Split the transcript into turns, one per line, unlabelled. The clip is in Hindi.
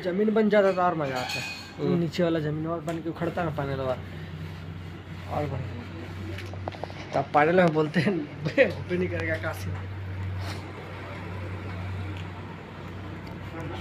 ज़मीन बन जाता तो और मज़ा आता।
है
नीचे वाला ज़मीन और बन के उखड़ता ना पानी वाला और बन तब पानी लगा बोलते हैं नहीं करेगा, काशी